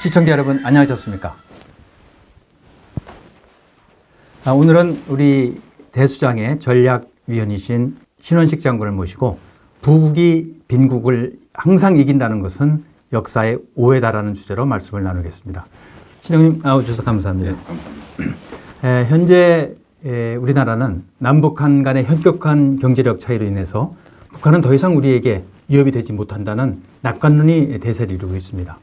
시청자 여러분 안녕하셨습니까? 아, 오늘은 우리 대수장의 전략위원이신 신원식 장군을 모시고 부국이 빈국을 항상 이긴다는 것은 역사의 오해다라는 주제로 말씀을 나누겠습니다. 신영님 나와 주셔서 감사합니다. 네, 감사합니다. 에, 현재 에, 우리나라는 남북한 간의 현격한 경제력 차이로 인해서 북한은 더 이상 우리에게 위협이 되지 못한다는 낙관론이 대세를 이루고 있습니다.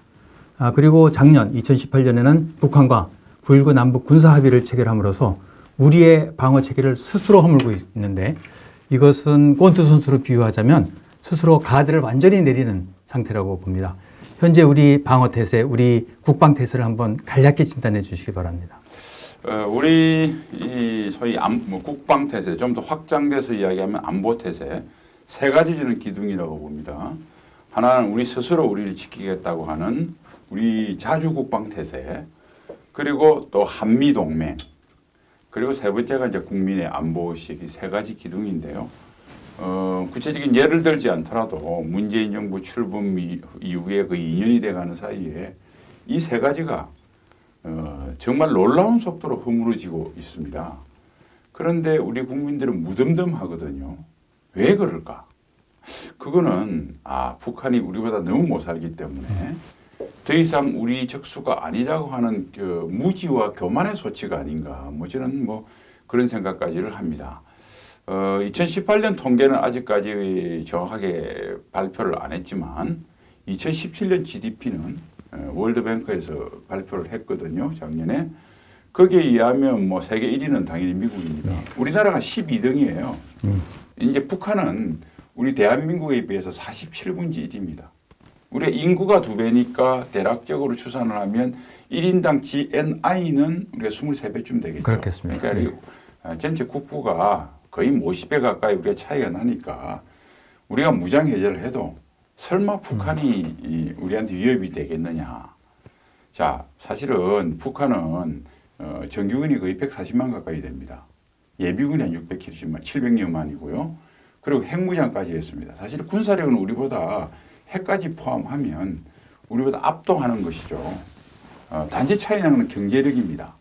아, 그리고 작년 2018년에는 북한과 9.19 남북 군사 합의를 체결함으로써 우리의 방어 체계를 스스로 허물고 있는데 이것은 꼰투 선수로 비유하자면 스스로 가드를 완전히 내리는 상태라고 봅니다. 현재 우리 방어 태세, 우리 국방 태세를 한번 간략히 진단해 주시기 바랍니다. 어, 우리 이 소위 안, 뭐 국방 태세 좀 더 확장돼서 이야기하면 안보 태세 세 가지 저는 기둥이라고 봅니다. 하나는 우리 스스로 우리를 지키겠다고 하는 우리 자주 국방 태세 그리고 또 한미 동맹 그리고 세 번째가 이제 국민의 안보식 이 세 가지 기둥인데요. 어, 구체적인 예를 들지 않더라도 문재인 정부 출범 이- 이후에 그 2년이 돼가는 사이에 이 세 가지가 어, 정말 놀라운 속도로 허물어지고 있습니다. 그런데 우리 국민들은 무덤덤하거든요. 왜 그럴까? 그거는 아 북한이 우리보다 너무 못 살기 때문에 더 이상 우리 적수가 아니라고 하는 그 무지와 교만의 소치가 아닌가. 뭐 저는 뭐 그런 생각까지를 합니다. 어, 2018년 통계는 아직까지 정확하게 발표를 안 했지만 2017년 GDP는 어, 월드뱅크에서 발표를 했거든요. 작년에. 거기에 의하면 뭐 세계 1위는 당연히 미국입니다. 우리나라가 12등이에요. 이제 북한은 우리 대한민국에 비해서 47분지 1입니다. 우리 인구가 두 배니까 대략적으로 추산을 하면 1인당 GNI는 우리가 23배쯤 되겠죠. 그렇겠습니다. 그러니까 이, 어, 전체 국부가 거의 뭐 50배 가까이 우리가 차이가 나니까 우리가 무장 해제를 해도 설마 북한이 이 우리한테 위협이 되겠느냐. 자, 사실은 북한은 어, 정규군이 거의 140만 가까이 됩니다. 예비군이 한 670만, 700여만이고요. 그리고 핵무장까지 했습니다. 사실 군사력은 우리보다 핵까지 포함하면 우리보다 압도하는 것이죠. 어, 단지 차이 나는 경제력입니다.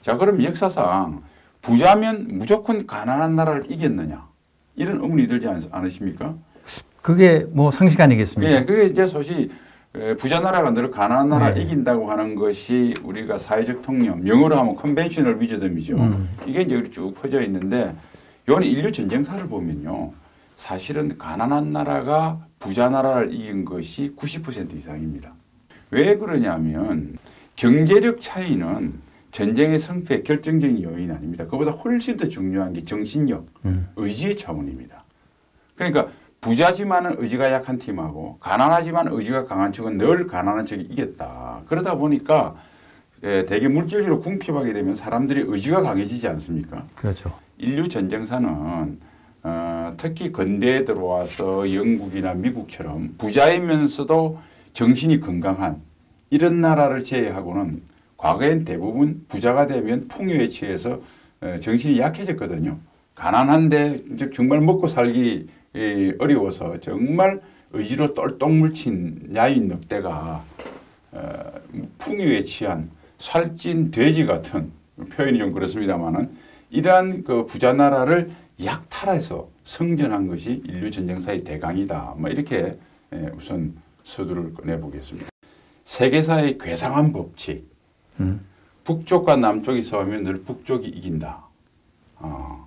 자, 그럼 역사상 부자면 무조건 가난한 나라를 이겼느냐? 이런 의문이 들지 않, 않으십니까? 그게 뭐 상식 아니겠습니까? 예, 그게 이제 소위 에, 부자 나라가 늘 가난한 나라 네. 이긴다고 하는 것이 우리가 사회적 통념, 영어로 하면 conventional wisdom이죠. 음. 이게 이제 쭉 퍼져 있는데 요건 인류 전쟁사를 보면요. 사실은 가난한 나라가 부자 나라를 이긴 것이 90% 이상입니다. 왜 그러냐면 경제력 차이는 전쟁의 승패 결정적인 요인 아닙니다. 그보다 훨씬 더 중요한 게 정신력, 음. 의지의 차원입니다. 그러니까 부자지만은 의지가 약한 팀하고 가난하지만 의지가 강한 측은 늘 가난한 측이 이겼다. 그러다 보니까 예, 대개 물질적으로 궁핍하게 되면 사람들이 의지가 강해지지 않습니까? 그렇죠. 인류 전쟁사는 어, 특히 근대에 들어와서 영국이나 미국처럼 부자이면서도 정신이 건강한 이런 나라를 제외하고는 과거엔 대부분 부자가 되면 풍요에 취해서 어, 정신이 약해졌거든요. 가난한데 정말 먹고 살기 예, 어려워서 정말 의지로 똘똘 뭉친 야인 늑대가 어, 풍요에 취한 살찐 돼지 같은 표현이 좀 그렇습니다만은 이러한 그 부자 나라를 약탈해서 성전한 것이 인류 전쟁사의 대강이다. 뭐 이렇게 예, 우선 서두를 꺼내 보겠습니다. 세계사의 괴상한 법칙. 음. 북쪽과 남쪽이 싸우면 늘 북쪽이 이긴다. 아,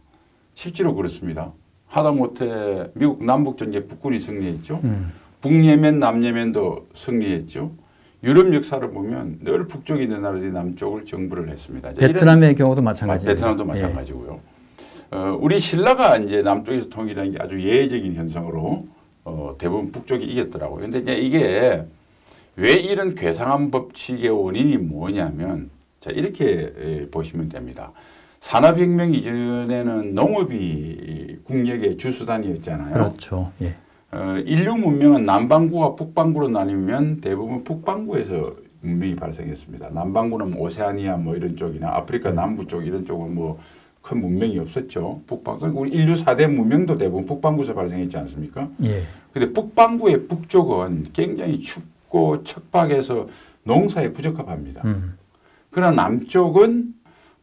실제로 그렇습니다. 하다못해 미국 남북 전쟁 북군이 승리했죠. 음. 북예멘, 남예멘도 승리했죠. 유럽 역사를 보면 늘 북쪽에 있는 나라들이 남쪽을 정부를 했습니다. 베트남의 경우도 아, 마찬가지예요. 베트남도 예. 마찬가지고요. 어, 우리 신라가 이제 남쪽에서 통일한 게 아주 예외적인 현상으로 어, 대부분 북쪽이 이겼더라고요. 근데 이제 이게 왜 이런 괴상한 법칙의 원인이 뭐냐면 자 이렇게 에, 보시면 됩니다. 산업혁명 이전에는 농업이 국력의 주수단이었잖아요. 그렇죠. 예. 어, 인류 문명은 남반구와 북반구로 나뉘면 대부분 북반구에서 문명이 발생했습니다. 남반구는 뭐 오세아니아 뭐 이런 쪽이나 아프리카 남부 쪽 이런 쪽은 뭐 큰 문명이 없었죠. 북반 그리고 우리 인류 4대 문명도 대부분 북반구에서 발생했지 않습니까? 예. 근데 북반구의 북쪽은 굉장히 춥고 척박해서 농사에 부적합합니다. 음. 그러나 남쪽은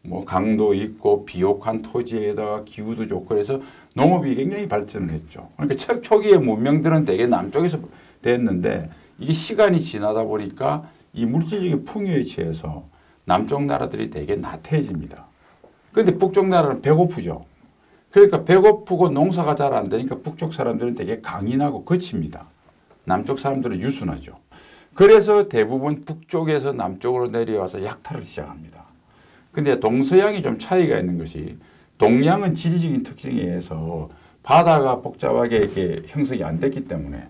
뭐 강도 있고 비옥한 토지에다가 기후도 좋고 그래서 농업이 굉장히 발전을 했죠. 그러니까 초, 초기에 문명들은 대개 남쪽에서 됐는데 이게 시간이 지나다 보니까 이 물질적인 풍요에 취해서 남쪽 나라들이 되게 나태해집니다. 그런데 북쪽 나라는 배고프죠. 그러니까 배고프고 농사가 잘 안 되니까 북쪽 사람들은 되게 강인하고 거칩니다. 남쪽 사람들은 유순하죠. 그래서 대부분 북쪽에서 남쪽으로 내려와서 약탈을 시작합니다. 근데 동서양이 좀 차이가 있는 것이 동양은 지리적인 특징에 의해서 바다가 복잡하게 이렇게 형성이 안 됐기 때문에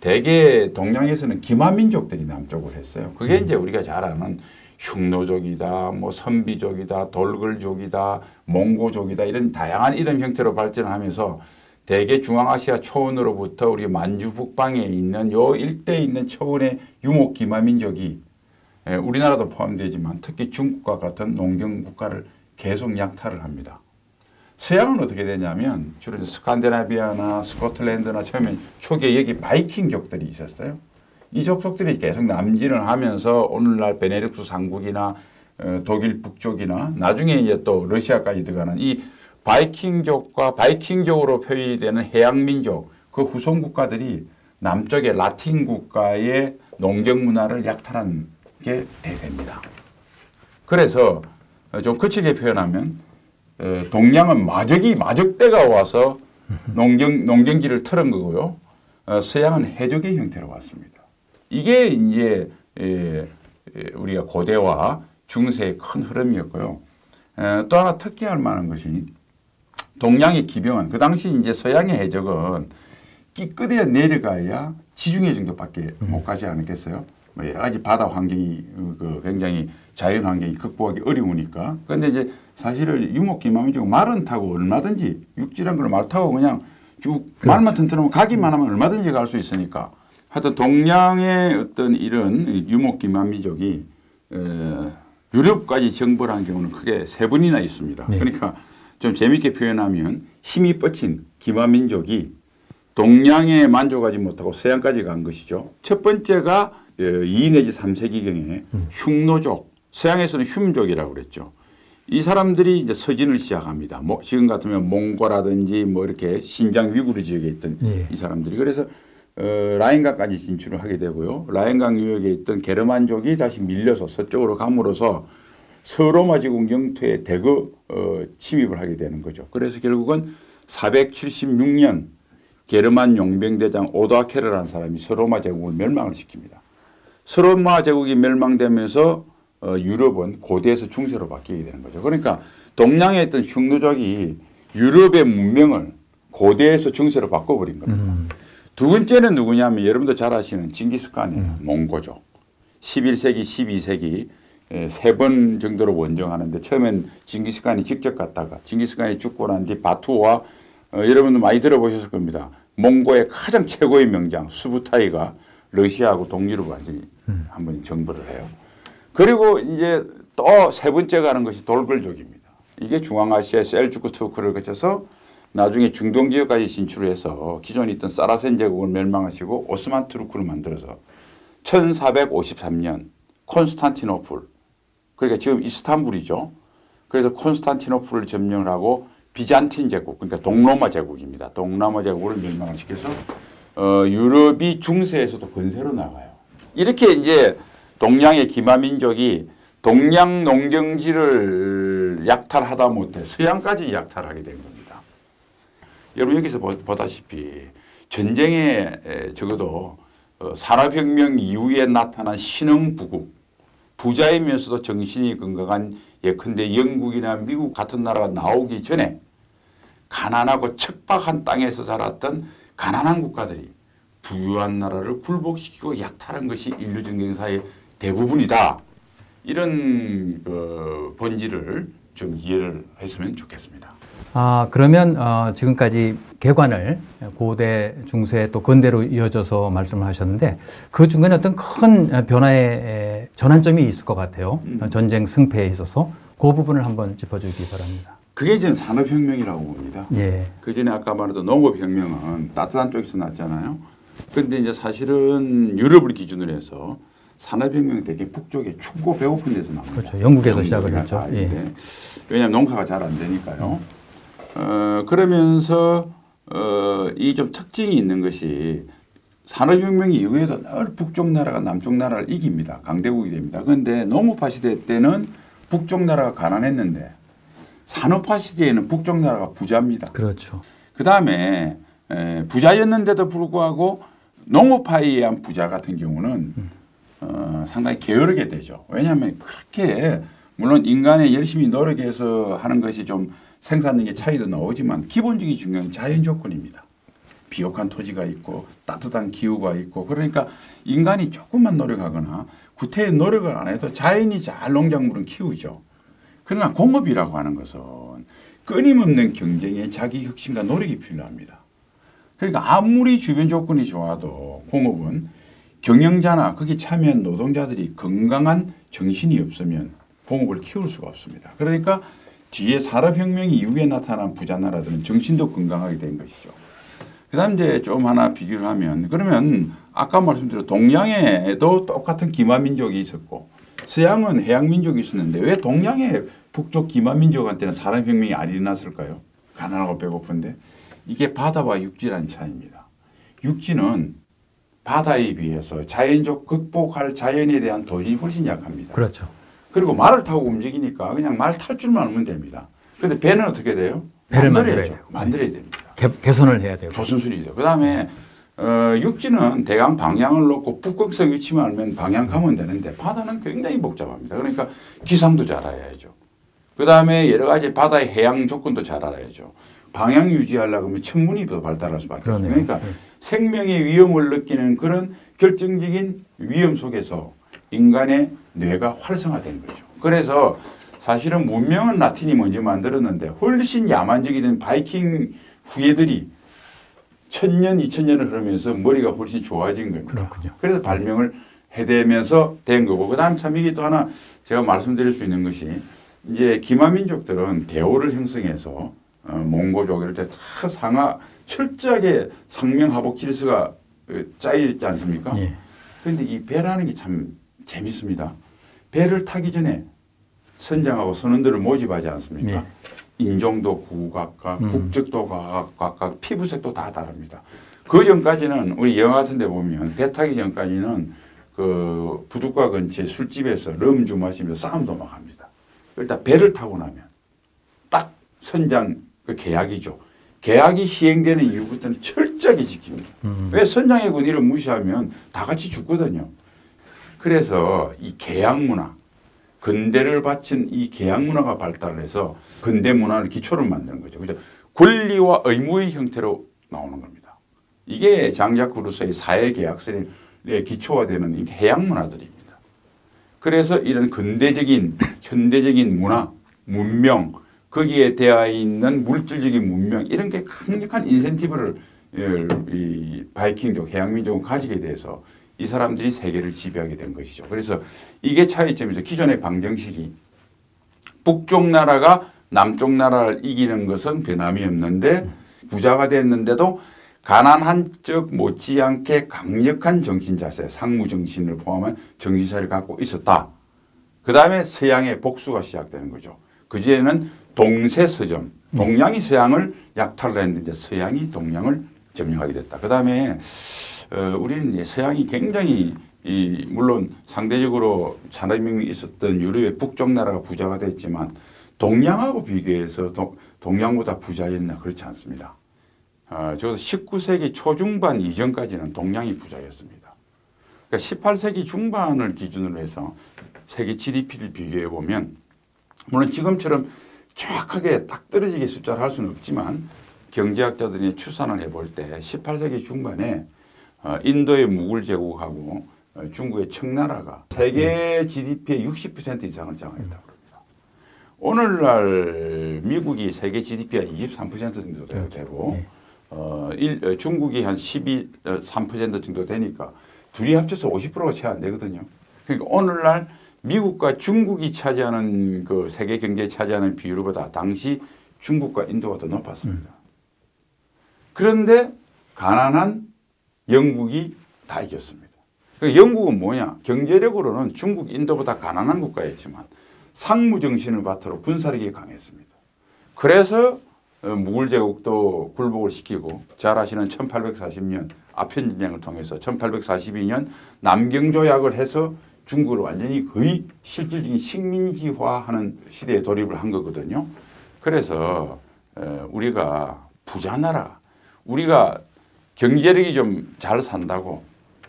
대개 동양에서는 기마민족들이 남쪽을 했어요. 그게 이제 우리가 잘 아는 흉노족이다, 뭐 선비족이다, 돌글족이다, 몽고족이다 이런 다양한 이름 형태로 발전하면서 대개 중앙아시아 초원으로부터 우리 만주 북방에 있는 요 일대에 있는 초원의 유목 기마민족이 예, 우리나라도 포함되지만 특히 중국과 같은 농경 국가를 계속 약탈을 합니다. 서양은 어떻게 되냐면 주로 이제 스칸디나비아나 스코틀랜드나 처음에 초기에 여기 바이킹족들이 있었어요. 이 족속들이 계속 남진을 하면서 오늘날 베네룩스 상국이나 어, 독일 북쪽이나 나중에 이제 또 러시아까지 들어가는 이 바이킹족과 바이킹족으로 표현되는 해양민족 그 후손 국가들이 남쪽의 라틴 국가의 농경 문화를 약탈한 게 대세입니다. 그래서 좀 거칠게 표현하면 어, 동양은 마적이 마적대가 와서 농경 농경지를 틀은 거고요. 어, 서양은 해적의 형태로 왔습니다. 이게 이제 에, 에, 우리가 고대와 중세의 큰 흐름이었고요. 에, 또 하나 특기할 만한 것이 동양의 기병은 그 당시 이제 서양의 해적은 끼끄대에 내려가야 지중해 정도밖에 못 가지 않았겠어요. 뭐 여러 가지 바다 환경이 어, 그 굉장히 자연 환경이 극복하기 어려우니까. 그런데 이제 사실은 유목기마민족 말은 타고 얼마든지 육지란 걸말 타고 그냥 쭉 말만 튼튼하면 가기만 하면 얼마든지 갈 수 있으니까. 하여튼 동양의 어떤 이런 유목기마민족이 어, 유럽까지 정벌한 경우는 크게 세 번이나 있습니다. 네. 그러니까 좀 재밌게 표현하면 힘이 뻗친 기마민족이 동양에 만족하지 못하고 서양까지 간 것이죠. 첫 번째가 2 내지 3세기경에 흉노족, 서양에서는 흉족이라고 그랬죠. 이 사람들이 이제 서진을 시작합니다. 뭐 지금 같으면 몽고라든지 뭐 이렇게 신장 위구르 지역에 있던 예. 이 사람들이 그래서 어, 라인강까지 진출을 하게 되고요. 라인강 유역에 있던 게르만족이 다시 밀려서 서쪽으로 감으로써 서로마 제국 영토에 대거 어, 침입을 하게 되는 거죠. 그래서 결국은 476년 게르만 용병대장 오도아케르라는 사람이 서로마 제국을 멸망을 시킵니다. 서로마 제국이 멸망되면서 어, 유럽은 고대에서 중세로 바뀌게 되는 거죠. 그러니까 동양에 있던 흉노족이 유럽의 문명을 고대에서 중세로 바꿔버린 겁니다. 음. 두 번째는 누구냐면 여러분도 잘 아시는 징기스칸이에요. 몽고족. 11세기, 12세기 세 번 정도로 원정하는데 처음엔 징기스칸이 직접 갔다가 징기스칸이 죽고 난 뒤 바투와 어, 여러분도 많이 들어보셨을 겁니다. 몽고의 가장 최고의 명장 수부타이가 러시아하고 동유럽 완전히 한번 정벌을 해요. 그리고 이제 또 세 번째 가는 것이 돌글족입니다. 이게 중앙아시아의 셀주크 투크를 거쳐서 나중에 중동 지역까지 진출해서 기존에 있던 사라센 제국을 멸망하시고 오스만 투르크를 만들어서 1453년 콘스탄티노플 그러니까 지금 이스탄불이죠. 그래서 콘스탄티노플을 점령을 하고 비잔틴 제국 그러니까 동로마 제국입니다. 동로마 제국을 멸망을 시켜서 어, 유럽이 중세에서도 건세로 나가요. 이렇게 이제 동양의 기마민족이 동양 농경지를 약탈하다 못해 서양까지 약탈하게 된 겁니다. 여러분 여기서 보- 보다시피 전쟁에 에, 적어도 어, 산업혁명 이후에 나타난 신흥부국 부자이면서도 정신이 건강한 예컨대 영국이나 미국 같은 나라가 나오기 전에 가난하고 척박한 땅에서 자랐던 가난한 국가들이 부유한 나라를 굴복시키고 약탈한 것이 인류 전쟁사의 대부분이다. 이런 그 본질을 좀 이해를 했으면 좋겠습니다. 아, 그러면 어, 지금까지 개관을 고대, 중세 또 근대로 이어져서 말씀을 하셨는데 그 중간에 어떤 큰 변화의 에, 전환점이 있을 것 같아요. 전쟁 승패에 있어서 그 부분을 한번 짚어주기 바랍니다. 그게 이제 산업혁명이라고 봅니다. 예. 그 전에 아까 말했던 농업혁명은 따뜻한 쪽에서 났잖아요. 근데 이제 사실은 유럽을 기준으로 해서 산업혁명 되게 북쪽에 춥고 배고픈 데서 나옵니다. 그렇죠. 영국에서 시작을 했죠. 예. 왜냐하면 농사가 잘 안 되니까요. 어, 그러면서 어, 이 좀 특징이 있는 것이 산업혁명 이후에도 늘 북쪽 나라가 남쪽 나라를 이깁니다. 강대국이 됩니다. 그런데 농업화 시대 때는 북쪽 나라가 가난했는데 산업화 시대에는 북쪽 나라가 부자입니다. 그렇죠. 그 다음에 부자였는데도 불구하고 농업화에 의한 부자 같은 경우는 어, 상당히 게으르게 되죠. 왜냐하면 그렇게 물론 인간이 열심히 노력해서 하는 것이 좀 생산력의 차이도 나오지만 기본적인 중요한 자연 조건입니다. 비옥한 토지가 있고 따뜻한 기후가 있고 그러니까 인간이 조금만 노력하거나 구태의 노력을 안 해도 자연이 잘 농작물은 키우죠. 그러나 공업이라고 하는 것은 끊임없는 경쟁에 자기 혁신과 노력이 필요합니다. 그러니까 아무리 주변 조건이 좋아도 공업은 경영자나 거기 참여한 노동자들이 건강한 정신이 없으면 공업을 키울 수가 없습니다. 그러니까 뒤에 산업혁명 이후에 나타난 부자 나라들은 정신도 건강하게 된 것이죠. 그 다음 이제 좀 하나 비교를 하면 그러면 아까 말씀드린 동양에도 똑같은 기마민족이 있었고 서양은 해양민족이 있었는데 왜 동양의 북쪽 기마민족한테는 산업혁명이 안 일어났을까요? 가난하고 배고픈데 이게 바다와 육지라는 차이입니다. 육지는 바다에 비해서 자연적 극복할 자연에 대한 도전이 훨씬 약합니다. 그렇죠. 그리고 말을 타고 움직이니까 그냥 말 탈 줄만 알면 됩니다. 그런데 배는 어떻게 돼요? 배를 만들어야죠. 만들어야 만들어야 됩니다. 개, 개선을 해야 되고. 조선술이죠. 그 다음에 어, 육지는 대강 방향을 놓고 북극성 위치만 알면 방향 가면 되는데 바다는 굉장히 복잡합니다. 그러니까 기상도 잘 알아야죠. 그 다음에 여러 가지 바다의 해양 조건도 잘 알아야죠. 방향 유지하려고 하면 천문이 더 발달할 수밖에 없어요. 그러니까 네. 생명의 위험을 느끼는 그런 결정적인 위험 속에서 인간의 뇌가 활성화된 거죠. 그래서 사실은 문명은 라틴이 먼저 만들었는데 훨씬 야만적이 된 바이킹 후예들이 천년, 이천년을 흐르면서 머리가 훨씬 좋아진 겁니다. 그렇군요. 그래서 발명을 해대면서 된 거고, 그 다음 참 이게 또 하나 제가 말씀드릴 수 있는 것이 이제 기마민족들은 대오를 형성해서 어, 몽고족 이럴 때 다 상하 철저하게 상명하복 질서가 어, 짜여 있지 않습니까? 그런데 예. 이 배라는 게 참 재밌습니다. 배를 타기 전에 선장하고 선원들을 모집하지 않습니까? 예. 인종도 구각각, 음. 국적도 각각, 피부색도 다 다릅니다. 그 전까지는 우리 영화 같은 데 보면 배 타기 전까지는 그 부둣가 근처에 술집에서 럼주 마시면서 싸움도 막 합니다. 일단 배를 타고 나면 딱 선장 그 계약이죠. 계약이 시행되는 이후부터는 철저하게 지킵니다. 음. 왜 선장의 권위를 무시하면 다 같이 죽거든요. 그래서 이 계약 문화, 근대를 바친 이 계약 문화가 발달을 해서 근대 문화를 기초를 만드는 거죠. 그죠? 권리와 의무의 형태로 나오는 겁니다. 이게 장자크 루소의 사회 계약설의 기초가 되는 해양 문화들입니다. 그래서 이런 근대적인 현대적인 문화, 문명, 거기에 되어 있는 물질적인 문명 이런 게 강력한 인센티브를 이 바이킹족 해양민족은 가지게 돼서 이 사람들이 세계를 지배하게 된 것이죠. 그래서 이게 차이점이죠. 기존의 방정식이 북쪽 나라가 남쪽 나라를 이기는 것은 변함이 없는데 부자가 됐는데도 가난한 적 못지않게 강력한 정신 자세, 상무 정신을 포함한 정신 자세를 갖고 있었다. 그 다음에 서양의 복수가 시작되는 거죠. 그전에는 동세서점, 동양이 서양을 약탈을 했는데 서양이 동양을 점령하게 됐다. 그 다음에 어, 우리는 서양이 굉장히 이 물론 상대적으로 산업혁명이 있었던 유럽의 북쪽 나라가 부자가 됐지만 동양하고 비교해서 동, 동양보다 부자였나 그렇지 않습니다. 어, 적어도 19세기 초중반 이전까지는 동양이 부자였습니다. 그러니까 18세기 중반을 기준으로 해서 세계 GDP를 비교해 보면 물론 지금처럼 정확하게 딱 떨어지게 숫자를 할 수는 없지만 경제학자들이 추산을 해볼 때 18세기 중반에 어, 인도의 무굴 제국하고 어, 중국의 청나라가 세계 GDP의 60% 이상을 장악했다고 합니다. 오늘날 미국이 세계 GDP가 23% 정도 그렇죠. 되고 네. 어, 일, 중국이 한 12, 3% 정도 되니까 둘이 합쳐서 50%가 채 안 되거든요. 그러니까 오늘날 미국과 중국이 차지하는 그 세계 경제에 차지하는 비율보다 당시 중국과 인도가 더 높았습니다. 음. 그런데 가난한 영국이 다 이겼습니다. 그 영국은 뭐냐? 경제력으로는 중국, 인도보다 가난한 국가였지만 상무 정신을 바탕으로 군사력이 강했습니다. 그래서 어, 무굴 제국도 굴복을 시키고 잘 아시는 1840년 아편 전쟁을 통해서 1842년 남경 조약을 해서 중국을 완전히 거의 실질적인 식민지화하는 시대에 돌입을 한 거거든요. 그래서 어, 우리가 부자 나라, 우리가 경제력이 좀 잘 산다고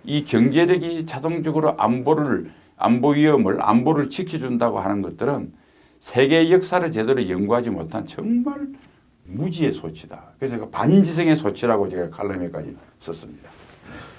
이 경제력이 자동적으로 안보를 안보 위험을 안보를 지켜준다고 하는 것들은 세계 역사를 제대로 연구하지 못한 정말 무지의 소치다. 그래서 제가 반지성의 소치라고 제가 칼럼에까지 썼습니다.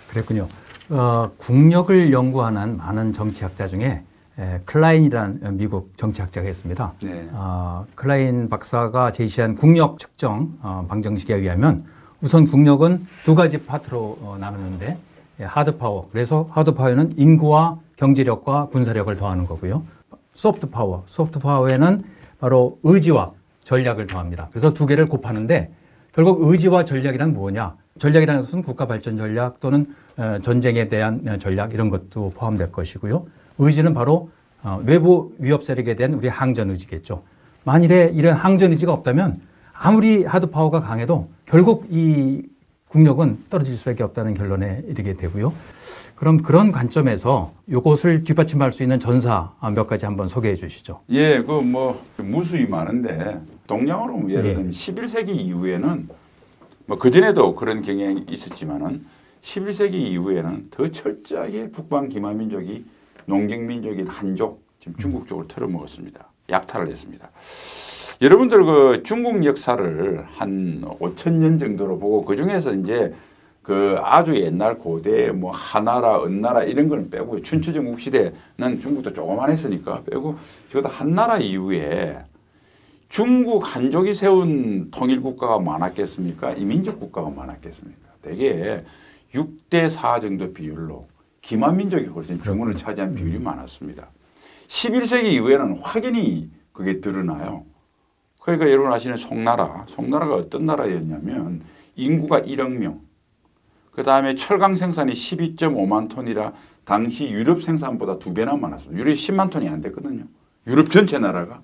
그랬군요. 어, 국력을 연구하는 많은 정치학자 중에 에, 클라인이라는 미국 정치학자가 있습니다. 네. 어, 클라인 박사가 제시한 국력 측정 어, 방정식에 의하면 우선 국력은 두 가지 파트로 어, 나누는데 예, hard power. 그래서 hard power는 인구와 경제력과 군사력을 더하는 거고요. soft power. soft power에는 바로 의지와 전략을 더합니다. 그래서 두 개를 곱하는데 결국 의지와 전략이란 뭐냐? 전략이라는 것은 국가 발전 전략 또는 어, 전쟁에 대한 어, 전략 이런 것도 포함될 것이고요. 의지는 바로 어, 외부 위협 세력에 대한 우리 항전 의지겠죠. 만일에 이런 항전 의지가 없다면 아무리 hard power가 강해도 결국 이 국력은 떨어질 수밖에 없다는 결론에 이르게 되고요. 그럼 그런 관점에서 이것을 뒷받침할 수 있는 전사 몇 가지 한번 소개해 주시죠. 예, 그 뭐 무수히 많은데 동양으로 예를 예. 들면 11세기 이후에는 뭐 그전에도 그런 경향이 있었지만은 11세기 이후에는 더 철저하게 북방 기마 민족이 농경 민족인 한족 지금 중국 쪽을 틀어먹었습니다. 약탈을 했습니다. 여러분들 그 중국 역사를 한 5천 년 정도로 보고 그 중에서 이제 그 아주 옛날 고대 뭐 하나라, 은나라 이런 걸 빼고 춘추 전국 시대는 중국도 조그만했으니까 빼고 적어도 한나라 이후에 중국 한족이 세운 통일 국가가 많았겠습니까? 이민족 국가가 많았겠습니까? 대개 6대 4 정도 비율로 기만민족이 훨씬 중원을 차지한 비율이 많았습니다. 11세기 이후에는 확연히 그게 드러나요. 그러니까 여러분 아시는 송나라, 송나라가 어떤 나라였냐면 인구가 1억 명, 그 다음에 철강 생산이 12.5만 톤이라 당시 유럽 생산보다 두 배나 많았습니다. 유럽 10만 톤이 안 됐거든요. 유럽 전체 나라가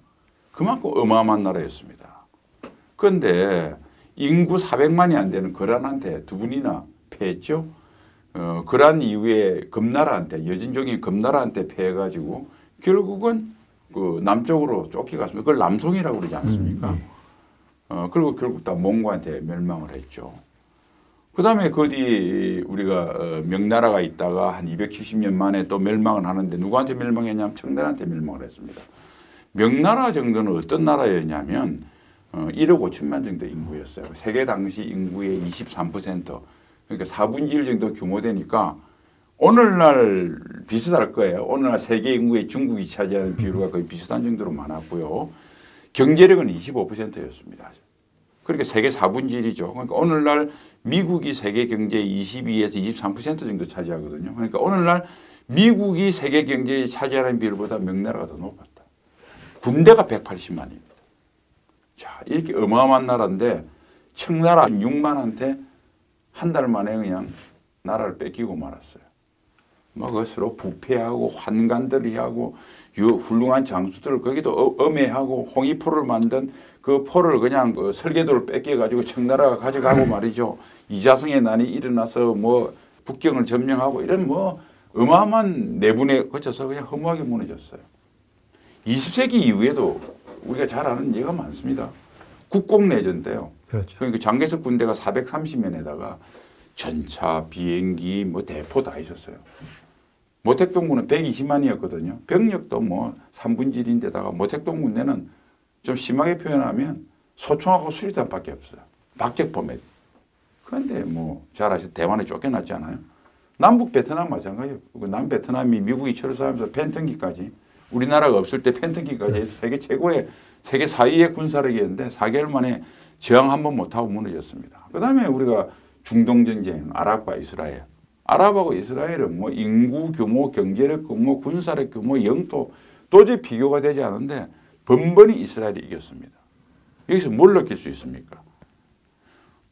그만큼 어마어마한 나라였습니다. 그런데 인구 400만이 안 되는 거란한테 두 분이나 패했죠. 어, 거란 이후에 금나라한테 여진족인 금나라한테 패해가지고 결국은 그 남쪽으로 쫓겨갔습니다. 그걸 남송이라고 그러지 않습니까? 어, 그리고 결국 다 몽고한테 멸망을 했죠. 그 다음에 그뒤 우리가 어, 명나라가 있다가 한 270년 만에 또 멸망을 하는데 누구한테 멸망했냐면 청나라한테 멸망을 했습니다. 명나라 정도는 어떤 나라였냐면 어, 1억 5천만 정도 인구였어요. 세계 당시 인구의 23% 그러니까 4분의 1 정도 규모 되니까 오늘날 비슷할 거예요. 오늘날 세계 인구의 중국이 차지하는 비율과 거의 비슷한 정도로 많았고요. 경제력은 25%였습니다. 그러니까 세계 4분의 1이죠. 그러니까 오늘날 미국이 세계 경제의 22에서 23% 정도 차지하거든요. 그러니까 오늘날 미국이 세계 경제에 차지하는 비율보다 명나라가 더 높았다. 군대가 180만입니다. 자, 이렇게 어마어마한 나라인데 청나라 6만한테 한 달 만에 그냥 나라를 뺏기고 말았어요. 뭐 그것으로 부패하고 환관들이 하고 유 훌륭한 장수들을 거기도 어- 엄해하고 홍위포를 만든 그 포를 그냥 그 설계도를 뺏겨가지고 청나라가 가져가고 말이죠. 이자성의 난이 일어나서 뭐 북경을 점령하고 이런 뭐 어마어마한 내분에 거쳐서 그냥 허무하게 무너졌어요. 20세기 이후에도 우리가 잘 아는 예가 많습니다. 국공내전 때요. 그렇죠. 그러니까 장개석 군대가 430명에다가 전차, 비행기, 뭐 대포 다 있었어요. 모택동군은 120만이었거든요. 병력도 뭐 3분의 1인데다가 모택동 군대는 좀 심하게 표현하면 소총하고 수리탄밖에 없어요. 박격포맷. 그런데 뭐 잘 아시죠. 대만에 쫓겨났잖아요. 남북 베트남 마찬가지예요. 그 남베트남이 미국이 철수하면서 펜턴기까지 우리나라가 없을 때 펜턴기까지 해서 세계 최고의 세계 4위의 군사력이었는데 4개월 만에 저항 한 번 못하고 무너졌습니다. 그 다음에 우리가 중동 전쟁, 아랍과 이스라엘. 아랍하고 이스라엘은 뭐 인구 규모, 경제력 규모, 군사력 규모, 영토 도저히 비교가 되지 않은데 번번이 이스라엘이 이겼습니다. 여기서 뭘 느낄 수 있습니까?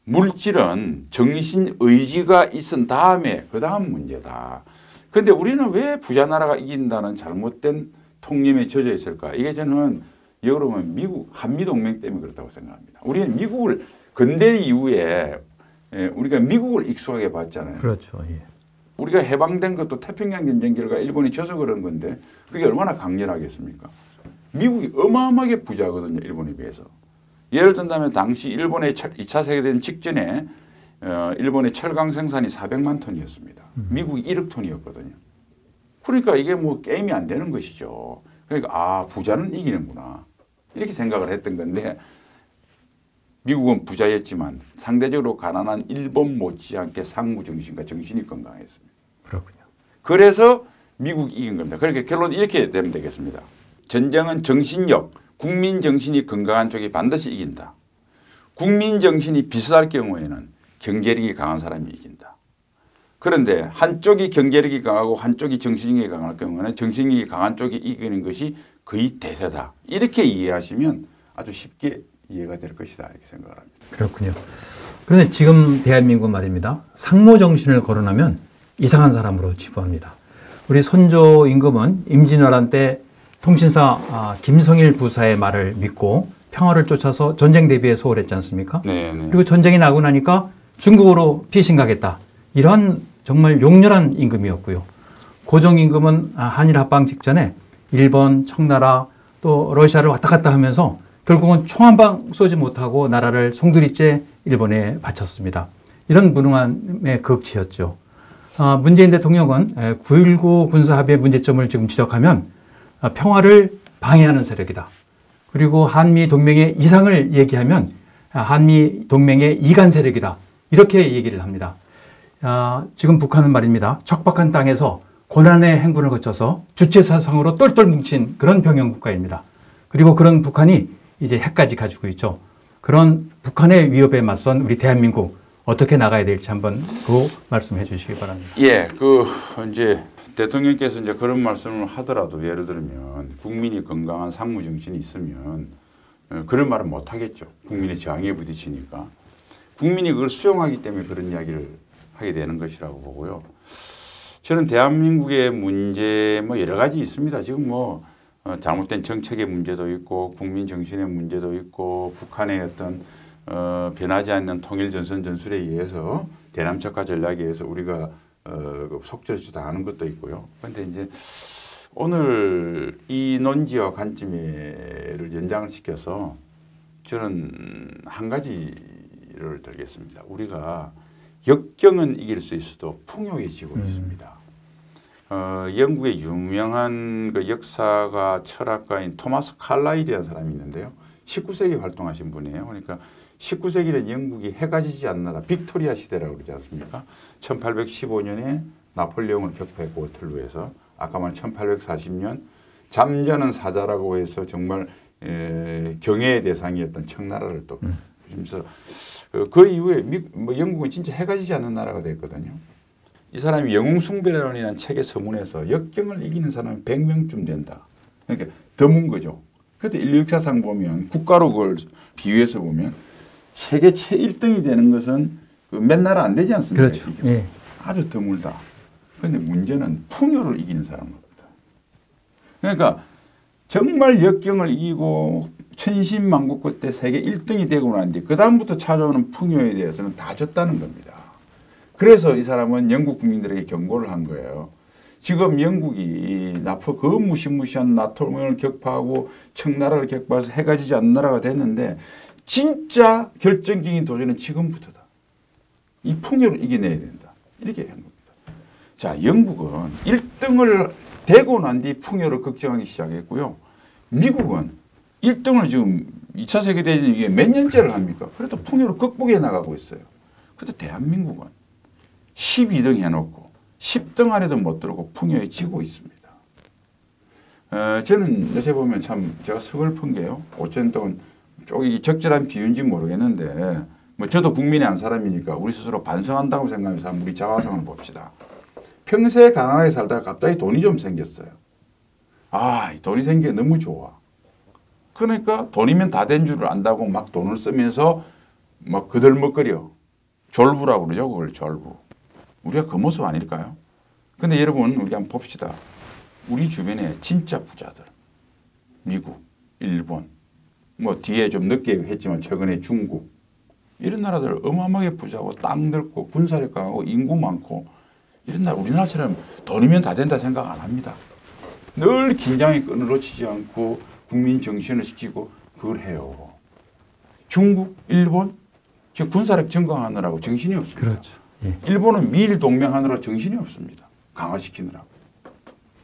물질은 정신 의지가 있은 다음에 그 다음 문제다. 근데 우리는 왜 부자 나라가 이긴다는 잘못된 통념에 젖어 있을까? 이게 저는 보면 미국 한미 동맹 때문에 그렇다고 생각합니다. 우리는 미국을 근대 이후에 예, 우리가 미국을 익숙하게 봤잖아요. 그렇죠. 예. 우리가 해방된 것도 태평양 전쟁 결과 일본이 져서 그런 건데 그게 얼마나 강렬하겠습니까? 미국이 어마어마하게 부자거든요. 일본에 비해서. 예를 든다면 당시 일본의 2차 세계대전 직전에 어, 일본의 철강 생산이 400만 톤이었습니다. 미국이 1억 톤이었거든요. 그러니까 이게 뭐 게임이 안 되는 것이죠. 그러니까 아 부자는 이기는구나 이렇게 생각을 했던 건데 미국은 부자였지만 상대적으로 가난한 일본 못지않게 상무 정신과 정신이 건강했습니다. 그렇군요. 그래서 미국이 이긴 겁니다. 그러니까 결론 이렇게 되면 되겠습니다. 전쟁은 정신력, 국민 정신이 건강한 쪽이 반드시 이긴다. 국민 정신이 비슷할 경우에는 경제력이 강한 사람이 이긴다. 그런데 한쪽이 경제력이 강하고 한쪽이 정신력이 강할 경우에는 정신력이 강한 쪽이 이기는 것이 거의 대세다. 이렇게 이해하시면 아주 쉽게 이해가 될 것이다. 이렇게 생각을 합니다. 그렇군요. 그런데 지금 대한민국 말입니다. 상모 정신을 거론하면 이상한 사람으로 치부합니다. 우리 선조 임금은 임진왜란 때 통신사 아, 김성일 부사의 말을 믿고 평화를 쫓아서 전쟁 대비에 소홀했지 않습니까? 네, 네. 그리고 전쟁이 나고 나니까 중국으로 피신 가겠다. 이런 정말 용렬한 임금이었고요. 고종 임금은 아, 한일 합방 직전에 일본, 청나라 또 러시아를 왔다 갔다 하면서 결국은 총 한 방 쏘지 못하고 나라를 송두리째 일본에 바쳤습니다. 이런 무능함의 극치였죠. 아, 문재인 대통령은 9.19 군사합의의 문제점을 지금 지적하면 아, 평화를 방해하는 세력이다. 그리고 한미 동맹의 이상을 얘기하면 아, 한미 동맹의 이간 세력이다. 이렇게 얘기를 합니다. 아, 지금 북한은 말입니다. 척박한 땅에서 고난의 행군을 거쳐서 주체사상으로 똘똘 뭉친 그런 병영 국가입니다. 그리고 그런 북한이 이제 핵까지 가지고 있죠. 그런 북한의 위협에 맞선 우리 대한민국 어떻게 나가야 될지 한번 그 말씀해 주시기 바랍니다. 예, 그 이제 대통령께서 이제 그런 말씀을 하더라도 예를 들면 국민이 건강한 상무 정신이 있으면 어, 그런 말은 못 하겠죠. 국민의 저항에 부딪히니까 국민이 그걸 수용하기 때문에 그런 이야기를 하게 되는 것이라고 보고요. 저는 대한민국의 문제 뭐 여러 가지 있습니다. 지금 뭐 어, 잘못된 정책의 문제도 있고 국민 정신의 문제도 있고 북한의 어떤 어, 변하지 않는 통일 전선 전술에 의해서 대남척화 전략에 의해서 우리가 어, 속절수 당하는 것도 있고요. 그런데 이제 오늘 이 논지와 관점을 연장을 시켜서 저는 한 가지를 들겠습니다. 우리가 역경은 이길 수 있어도 풍요해지고 음. 있습니다. 어, 영국의 유명한 그 역사가 철학가인 토마스 칼라일이라는 사람이 있는데요. 19세기 활동하신 분이에요. 그러니까 19세기는 영국이 해가 지지 않는 나라 빅토리아 시대라고 그러지 않습니까? 1815년에 나폴레옹을 격파했고 워틀루에서 아까 말한 1840년 잠자는 사자라고 해서 정말 에, 경애의 대상이었던 청나라를 또 그러면서 그, 그 이후에 미, 뭐 영국은 진짜 해가 지지 않는 나라가 됐거든요. 이 사람이 영웅숭배론이라는 책의 서문에서 역경을 이기는 사람이 100명쯤 된다. 그러니까 드문 거죠. 그때 인류 역사상 보면 국가로 그걸 비유해서 보면 세계 최 1등이 되는 것은 그몇 나라 안 되지 않습니까? 그렇죠. 예. 아주 드물다. 그런데 문제는 풍요를 이기는 사람입니다. 그러니까 정말 역경을 이기고 천신만고 끝에 세계 1등이 되고 난 뒤 그다음부터 찾아오는 풍요에 대해서는 다 졌다는 겁니다. 그래서 이 사람은 영국 국민들에게 경고를 한 거예요. 지금 영국이 나포 그 무시무시한 나토를 격파하고 청나라를 격파해서 해가 지지 않는 나라가 됐는데 진짜 결정적인 도전은 지금부터다. 이 풍요를 이겨내야 된다. 이렇게 한 겁니다. 자, 영국은 1등을 되고 난 뒤 풍요를 걱정하기 시작했고요. 미국은 1등을 지금 2차 세계대전 이게 몇 년째를 합니까? 그래도 풍요를 극복해 나가고 있어요. 근데 대한민국은 12등 해놓고 10등 안에도 못 들어오고 풍요에 지고 있습니다. 어, 저는 요새 보면 참 제가 서글픈 게요. 5천 동안 쪽이 적절한 비유인지 모르겠는데 뭐 저도 국민의 한 사람이니까 우리 스스로 반성한다고 생각하면서 한번 우리 자화상을 봅시다. 평소에 가난하게 살다가 갑자기 돈이 좀 생겼어요. 아, 이 돈이 생겨 너무 좋아. 그러니까 돈이면 다 된 줄을 안다고 막 돈을 쓰면서 막 그들먹거려. 졸부라고 그러죠. 그걸 졸부. 우리가 그 모습 아닐까요? 근데 여러분 우리 한번 봅시다. 우리 주변에 진짜 부자들 미국, 일본, 뭐 뒤에 좀 늦게 했지만 최근에 중국 이런 나라들 어마어마하게 부자고 땅 넓고 군사력 강하고 인구 많고 이런 나라 우리나라처럼 돈이면 다 된다 생각 안 합니다. 늘 긴장의 끈을 놓치지 않고 국민 정신을 지키고 그걸 해요. 중국, 일본 지금 군사력 증강하느라고 정신이 없습니다. 그렇죠. 예. 일본은 미일 동맹하느라 정신이 없습니다. 강화시키느라고.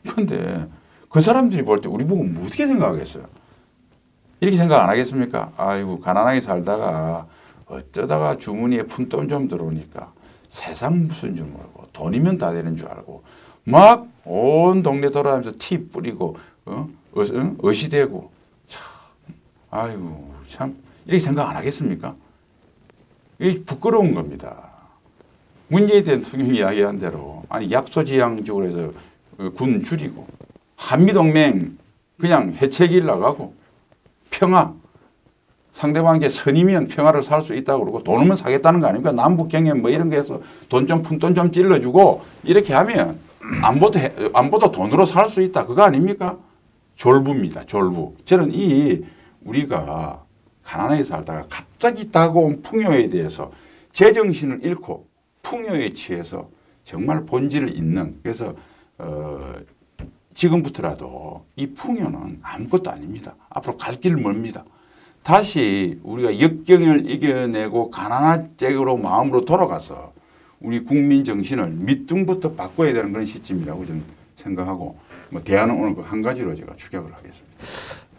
그런데 그 사람들이 볼 때 우리 보고 뭐 어떻게 생각하겠어요? 이렇게 생각 안 하겠습니까? 아이고 가난하게 살다가 어쩌다가 주머니에 푼돈 좀 들어오니까 세상 무슨 줄 모르고 돈이면 다 되는 줄 알고 막 온 동네 돌아다니면서 티 뿌리고 어? 어, 어? 어시대고 참 아이고 참 이렇게 생각 안 하겠습니까? 이게 부끄러운 겁니다. 문재인 대통령이 이야기한 대로 아니 약소지향적으로 해서 어, 군 줄이고 한미동맹 그냥 해체길 나가고 평화 상대방에게 선이면 평화를 살 수 있다고 그러고 돈 없으면 사겠다는 거 아닙니까? 남북 경협 뭐 이런 거 해서 돈 좀 푼돈 좀 찔러주고 이렇게 하면 안보도 해- 안보도 돈으로 살 수 있다 그거 아닙니까? 졸부입니다. 졸부. 저는 이 우리가 가난하게 살다가 갑자기 다가온 풍요에 대해서 제정신을 잃고 풍요에 취해서 정말 본질을 잃는 그래서 어, 지금부터라도 이 풍요는 아무것도 아닙니다. 앞으로 갈길 멀습니다. 다시 우리가 역경을 이겨내고 가난한 잭으로 마음으로 돌아가서 우리 국민 정신을 밑둥부터 바꿔야 되는 그런 시점이라고 저는 생각하고 뭐 대안은 오늘 그 한 가지로 제가 추격을 하겠습니다.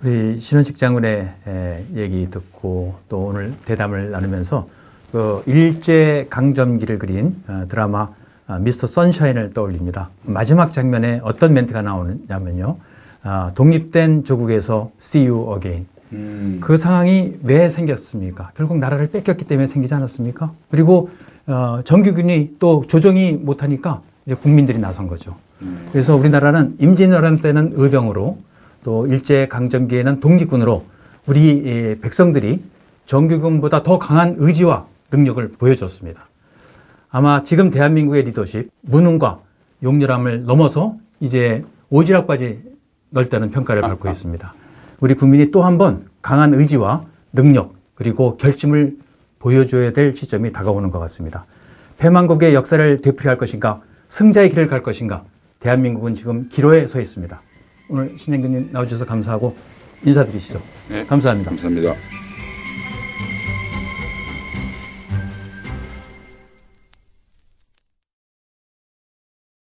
우리 신원식 장군의 에, 얘기 듣고 또 오늘 대담을 나누면서 그 일제 강점기를 그린 어, 드라마 어, 미스터 선샤인을 떠올립니다. 마지막 장면에 어떤 멘트가 나오냐면요. 아, 독립된 조국에서 see you again. 음, 그 상황이 왜 생겼습니까? 결국 나라를 뺏겼기 때문에 생기지 않았습니까? 그리고 어, 정규군이 또 조정이 못하니까 이제 국민들이 나선 거죠. 음, 그래서 우리나라는 임진왜란 때는 의병으로 또 일제 강점기에는 독립군으로 우리 예, 백성들이 정규군보다 더 강한 의지와 능력을 보여줬습니다. 아마 지금 대한민국의 리더십 무능과 용렬함을 넘어서 이제 오지랖까지 넓다는 평가를 받고 있습니다. 우리 국민이 또 한 번 강한 의지와 능력 그리고 결심을 보여줘야 될 시점이 다가오는 것 같습니다. 패망국의 역사를 되풀이할 것인가 승자의 길을 갈 것인가 대한민국은 지금 기로에 서 있습니다. 오늘 신행근님 나와주셔서 감사하고 인사드리시죠. 네. 감사합니다. 감사합니다.